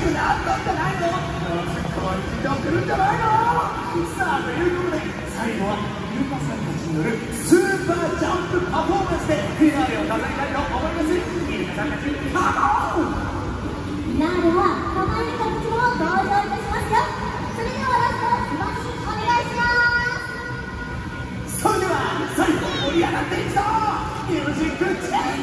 くなったんじゃないのもうすっと一度来るんじゃないのさあということで最後はゆかさんたちによるスーパージャンプパフォーマンスでフィナーレを飾りたいと思いますゆかさんたちハローフィナーレはかまにかたちも登場いたしますよそれではラストスマッシお願いしますそれでは最後盛り上がっていくぞミュージックチェン